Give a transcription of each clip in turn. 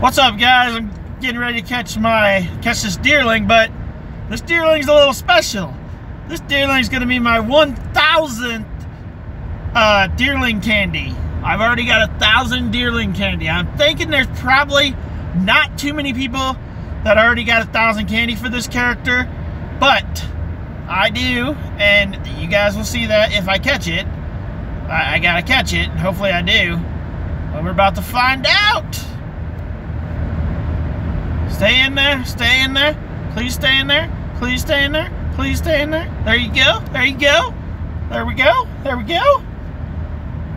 What's up guys? I'm getting ready to catch my catch this deerling, but this deerling's a little special. This deerling's gonna be my 1000th uh, deerling candy. I've already got a thousand deerling candy. I'm thinking there's probably not too many people that already got a thousand candy for this character, but I do, and you guys will see that if I catch it. I, I gotta catch it, and hopefully I do. But we're about to find out. In there. Stay in there. Please stay in there. Please stay in there. Please stay in there. There you go. There you go. There we go. There we go.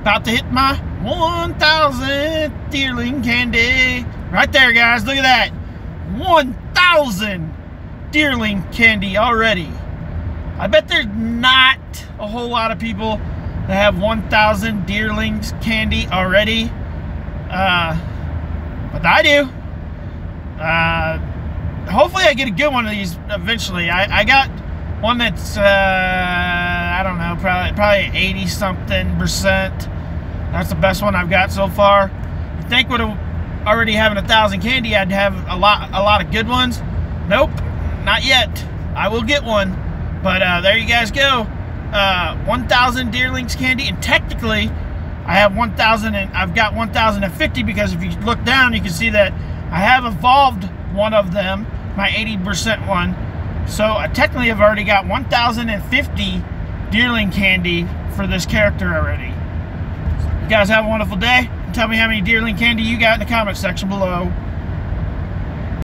About to hit my 1,000 deerling candy. Right there, guys. Look at that. 1,000 deerling candy already. I bet there's not a whole lot of people that have 1,000 deerlings candy already. Uh, but I do. Uh, hopefully I get a good one of these eventually. I, I got one that's, uh, I don't know, probably, probably 80 something percent. That's the best one I've got so far. You think with already having a thousand candy, I'd have a lot, a lot of good ones. Nope, not yet. I will get one. But uh, there you guys go. Uh, 1,000 Deerlings candy, and technically, I have 1,000 and I've got 1,050 because if you look down, you can see that I have evolved one of them, my 80% one. So I technically have already got 1,050 Deerling candy for this character already. You guys have a wonderful day. Tell me how many Deerling candy you got in the comment section below.